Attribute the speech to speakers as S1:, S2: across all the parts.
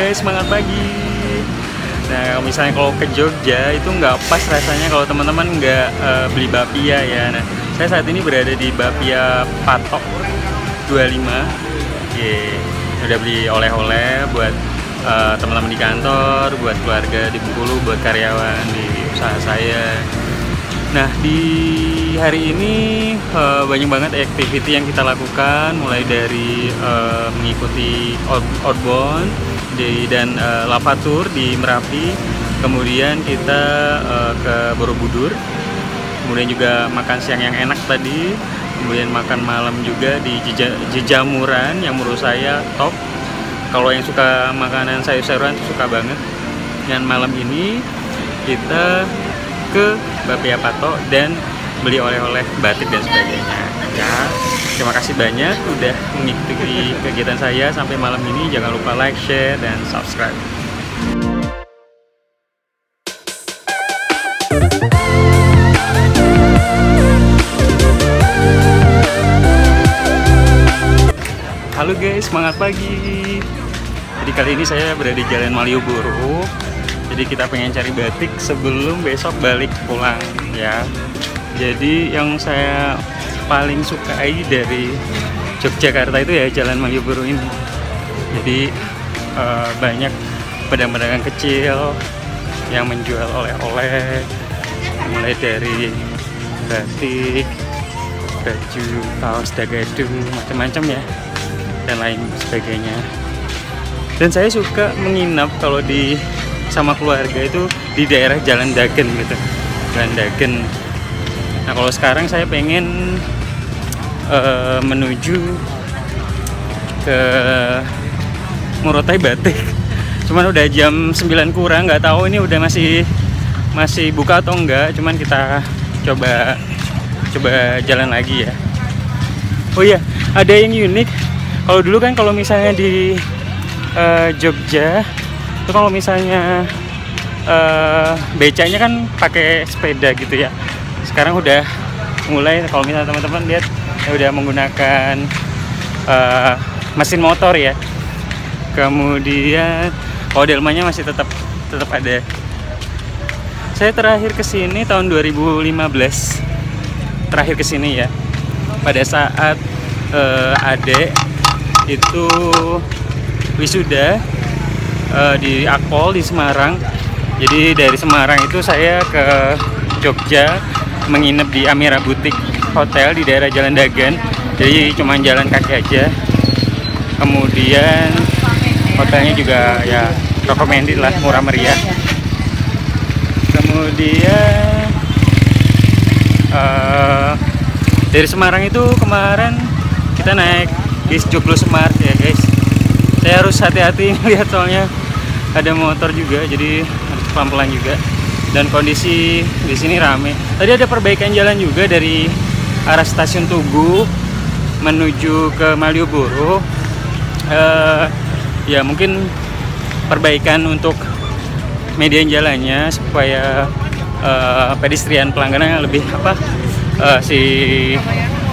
S1: guys, semangat pagi. Nah, misalnya kalau ke Jogja itu nggak pas rasanya kalau teman-teman nggak uh, beli bapia ya. Nah, saya saat ini berada di Bapia Patok 25. Oke, udah beli oleh-oleh buat uh, teman-teman di kantor, buat keluarga di Bengkulu, buat karyawan di usaha saya. Nah, di hari ini uh, banyak banget activity yang kita lakukan mulai dari uh, mengikuti outbound di, dan uh, lavatur di Merapi. Kemudian kita uh, ke Borobudur. Kemudian juga makan siang yang enak tadi. Kemudian makan malam juga di Jejamuran yang menurut saya top. Kalau yang suka makanan sayur-sayuran suka banget. Dan malam ini kita ke Bapia Pato dan beli oleh-oleh batik dan sebagainya ya terima kasih banyak udah mengikuti kegiatan saya sampai malam ini. Jangan lupa like share dan subscribe. Halo guys, semangat pagi. Jadi kali ini saya berada di Jalan Malioboro. Jadi kita pengen cari batik sebelum besok balik pulang ya. Jadi yang saya paling sukai dari Yogyakarta itu ya Jalan Malioboro ini. Jadi uh, banyak pedagang-pedagang kecil yang menjual oleh-oleh mulai dari batik baju kaos dagadu macam-macam ya dan lain sebagainya. Dan saya suka menginap kalau di sama keluarga itu di daerah Jalan Dagen gitu Jalan Dagen. Nah kalau sekarang saya pengen uh, menuju ke Murotai Batik. Cuman udah jam 9 kurang nggak tahu ini udah masih masih buka atau enggak cuman kita coba coba jalan lagi ya. Oh iya ada yang unik. Kalau dulu kan kalau misalnya di uh, Jogja itu kalau misalnya uh, becanya kan pakai sepeda gitu ya. Sekarang udah mulai kalau misalnya teman-teman lihat udah menggunakan uh, mesin motor ya. Kemudian kalau delmanya masih tetap tetap ada. Saya terakhir ke sini tahun 2015 terakhir ke sini ya. Pada saat uh, adek itu wisuda uh, di Akpol di Semarang. Jadi dari Semarang itu saya ke Jogja menginap di Amira Butik Hotel di daerah Jalan Dagen. Jadi cuma jalan kaki aja. Kemudian hotelnya juga ya recommended lah murah meriah. Kemudian uh, dari Semarang itu kemarin kita naik bis Joglo Smart ya guys saya harus hati-hati lihat soalnya ada motor juga jadi harus pelan-pelan juga dan kondisi di sini rame tadi ada perbaikan jalan juga dari arah stasiun Tugu menuju ke Malioboro. Uh, ya mungkin perbaikan untuk median jalannya supaya uh, pedestrian pelanggannya lebih apa uh, si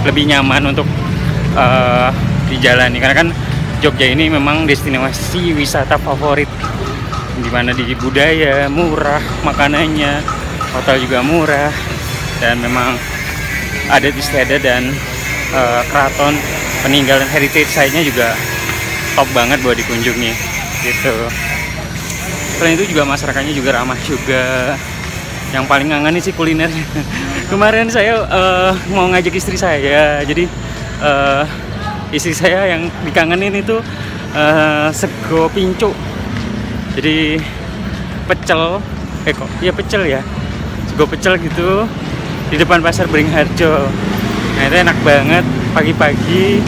S1: lebih nyaman untuk uh, dijalani. Karena kan Jogja ini memang destinasi wisata favorit. Di mana di budaya murah makanannya hotel juga murah dan memang adat istiadat dan uh, keraton peninggalan heritage site-nya juga top banget buat dikunjungi gitu. Selain itu juga masyarakatnya juga ramah juga. Yang paling ngangen sih kuliner kemarin saya uh, mau ngajak istri saya jadi uh, istri saya yang dikangenin itu uh, sego pincu jadi pecel eh kok iya pecel ya. Sego pecel gitu di depan pasar Beringharjo. Nah itu enak banget. Pagi-pagi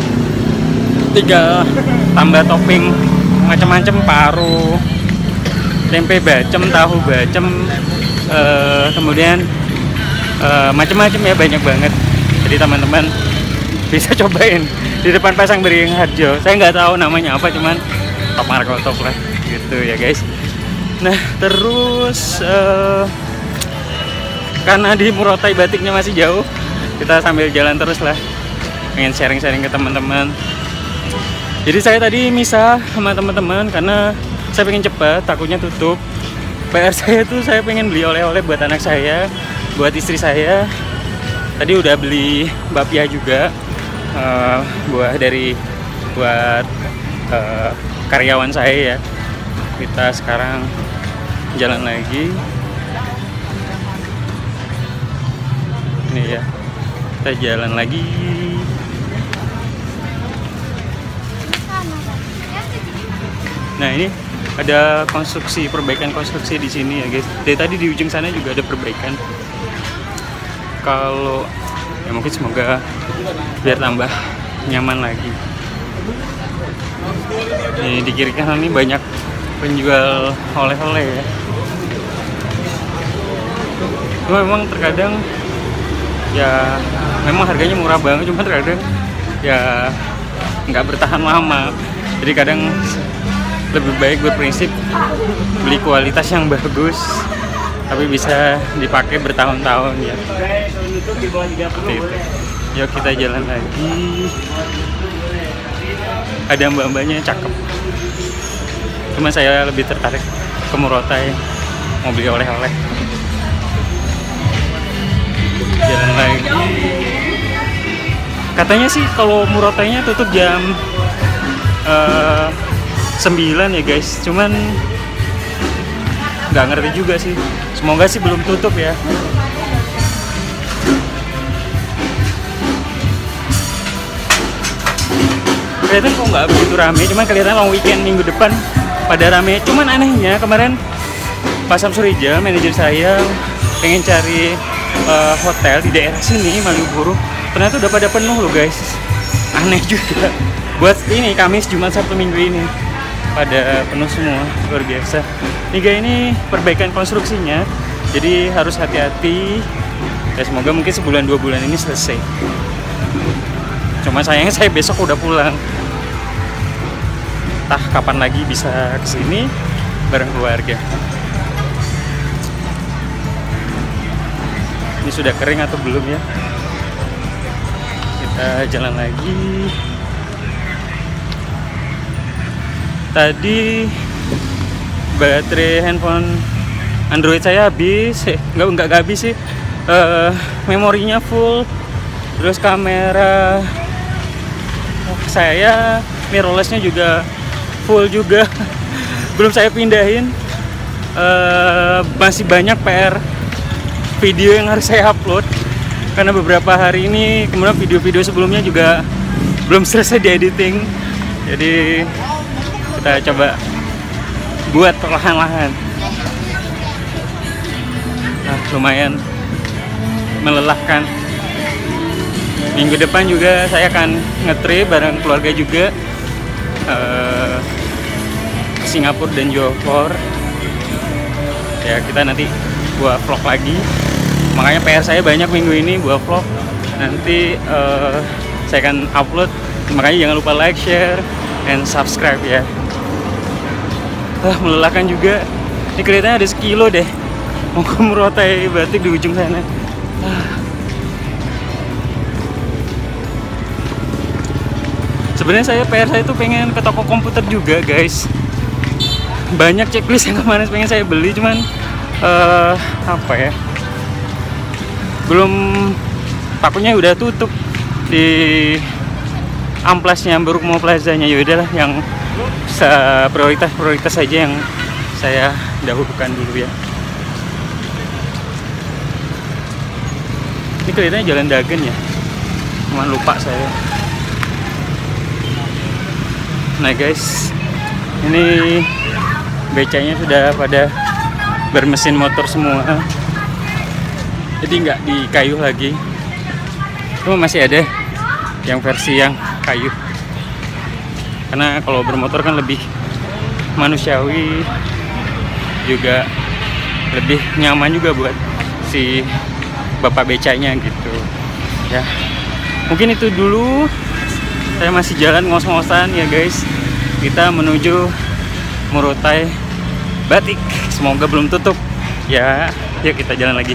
S1: tiga tambah topping macam-macam paru tempe bacem tahu bacem uh, kemudian uh, macam-macam ya banyak banget. Jadi teman-teman bisa cobain di depan pasang Beringharjo. Saya nggak tahu namanya apa cuman top marko top lah gitu ya guys. Nah terus uh, karena di Murotai batiknya masih jauh kita sambil jalan terus lah. Pengen sharing-sharing ke teman-teman. Jadi saya tadi misah sama teman-teman karena saya pengen cepat takutnya tutup. PR saya tuh saya pengen beli oleh-oleh buat anak saya buat istri saya. Tadi udah beli bapia juga uh, buah dari buat uh, karyawan saya ya. Kita sekarang jalan lagi ini ya. Kita jalan lagi. Nah ini ada konstruksi perbaikan konstruksi di sini ya guys. Dari tadi di ujung sana juga ada perbaikan. Kalau ya mungkin semoga biar tambah nyaman lagi. Ini di kiri kanan ini banyak penjual oleh-oleh ya. Cuma memang terkadang ya memang harganya murah banget cuma terkadang ya nggak bertahan lama. Jadi kadang lebih baik berprinsip beli kualitas yang bagus tapi bisa dipakai bertahun-tahun ya. Seperti itu yuk kita jalan lagi. Ada mbak-mbaknya cakep. Cuma saya lebih tertarik ke Murotai mau beli oleh-oleh katanya sih kalau Murotainya tutup jam uh, 9 ya guys. Cuman nggak ngerti juga sih. Semoga sih belum tutup ya. Kelihatan kok nggak begitu rame cuman kelihatan long weekend minggu depan pada rame. Cuman anehnya kemarin Pak Samsurija manajer saya pengen cari uh, hotel di daerah sini Malioboro ternyata udah pada penuh loh guys. Aneh juga. Buat ini Kamis Jumat Sabtu Minggu ini. Pada penuh semua. Luar biasa. Liga ini perbaikan konstruksinya. Jadi harus hati-hati. Ya semoga mungkin sebulan dua bulan ini selesai. Cuma sayangnya saya besok udah pulang. Entah kapan lagi bisa ke sini bareng keluarga. Ini sudah kering atau belum ya kita jalan lagi. Tadi baterai handphone Android saya habis. Eh, nggak nggak habis sih. Uh, memorinya full. Terus kamera saya mirrorlessnya juga full juga. Belum saya pindahin. Uh, masih banyak PR video yang harus saya upload karena beberapa hari ini kemudian video-video sebelumnya juga belum selesai di editing. Jadi kita coba buat perlahan-lahan. Nah, lumayan melelahkan. Minggu depan juga saya akan ngetri bareng keluarga juga uh, Singapura dan Johor. Ya kita nanti buat vlog lagi makanya PR saya banyak minggu ini buat vlog. Nanti uh, saya akan upload. Makanya jangan lupa like share and subscribe ya. Ah, melelahkan juga. Ini kelihatannya ada sekilo deh. Mau ke Murotai batik di ujung sana. Ah. sebenarnya saya PR saya itu pengen ke toko komputer juga guys. Banyak checklist yang kemarin pengen saya beli cuman uh, apa ya belum takutnya udah tutup di amplasnya Burukmo Plazanya ya udahlah yang prioritas-prioritas saja yang saya dahulukan dulu ya. Ini kelihatannya jalan Dagen ya. Cuma lupa saya. Nah guys, ini becanya sudah pada bermesin motor semua. Jadi nggak di kayu lagi. Cuma masih ada yang versi yang kayu karena kalau bermotor kan lebih manusiawi juga lebih nyaman juga buat si bapak becanya gitu. Ya mungkin itu dulu. Saya masih jalan ngos-ngosan ya guys. Kita menuju Murotai Batik. Semoga belum tutup. Ya yuk kita jalan lagi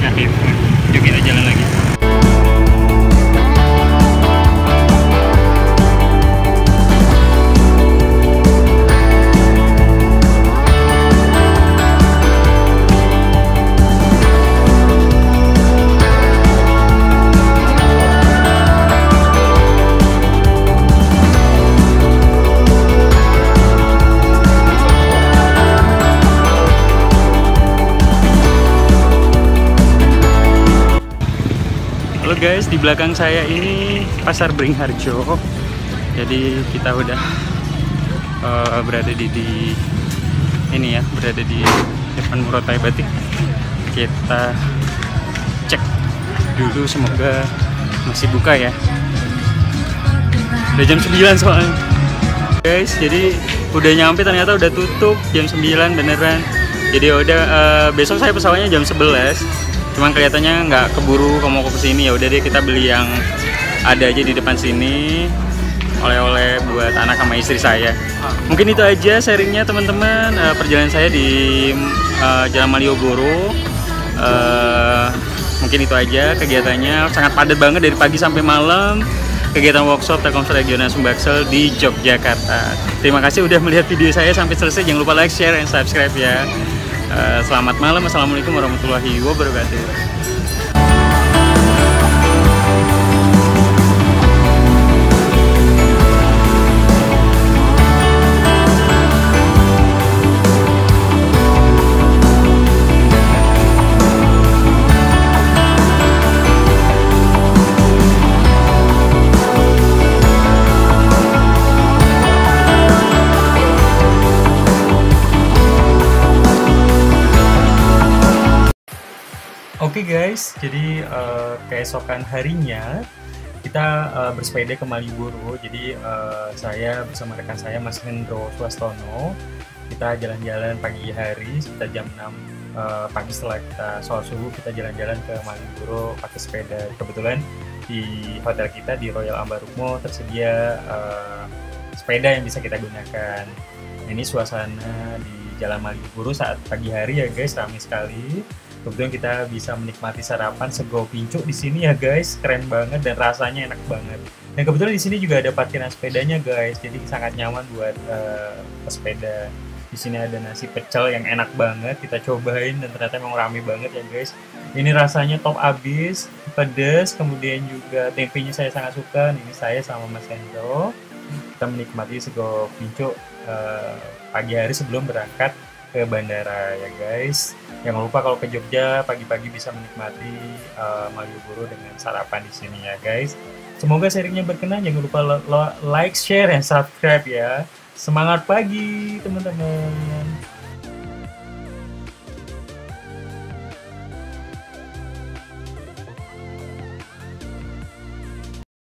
S1: Jadi, yuk kita jalan lagi. Di belakang saya ini Pasar Beringharjo. Jadi kita udah uh, berada di, di ini ya, berada di depan Murotai Batik. Kita cek dulu semoga masih buka ya. Udah jam 9 soalnya. Guys, jadi udah nyampe ternyata udah tutup jam 9 beneran. Jadi udah uh, besok saya pesawatnya jam 11 cuman kelihatannya nggak keburu kamu ke sini ya udah deh kita beli yang ada aja di depan sini oleh-oleh buat anak sama istri saya mungkin itu aja sharingnya teman-teman uh, perjalanan saya di uh, Jalan Malioboro uh, mungkin itu aja kegiatannya sangat padat banget dari pagi sampai malam kegiatan workshop Telkomsel Regional Sumbaksel di Yogyakarta. Terima kasih udah melihat video saya sampai selesai. Jangan lupa like, share, dan subscribe ya. Eh, selamat malam, assalamualaikum warahmatullahi wabarakatuh. Oke okay guys, jadi uh, keesokan harinya kita uh, bersepeda ke Malioboro. Jadi uh, saya bersama rekan saya Mas Hendro Swastono kita jalan-jalan pagi hari sekitar jam 6 uh, pagi setelah kita sholat subuh kita jalan-jalan ke Malioboro pakai sepeda. Kebetulan di hotel kita di Royal Ambarukmo tersedia uh, sepeda yang bisa kita gunakan. Ini suasana di Jalan Malioboro saat pagi hari ya guys, ramai sekali kebetulan kita bisa menikmati sarapan sego pincuk di sini ya guys. Keren banget dan rasanya enak banget. Dan kebetulan di sini juga ada parkiran sepedanya guys. Jadi sangat nyaman buat uh, pesepeda. Di sini ada nasi pecel yang enak banget. Kita cobain dan ternyata memang rame banget ya guys. Ini rasanya top abis pedas kemudian juga tempenya saya sangat suka. Ini saya sama Mas Hendro. Kita menikmati sego pincuk uh, pagi hari sebelum berangkat ke bandara ya guys. Jangan lupa kalau ke Jogja pagi-pagi bisa menikmati uh, Malioboro dengan sarapan di sini ya guys. Semoga sharingnya berkenan. Jangan lupa like, share, dan subscribe ya. Semangat pagi teman-teman.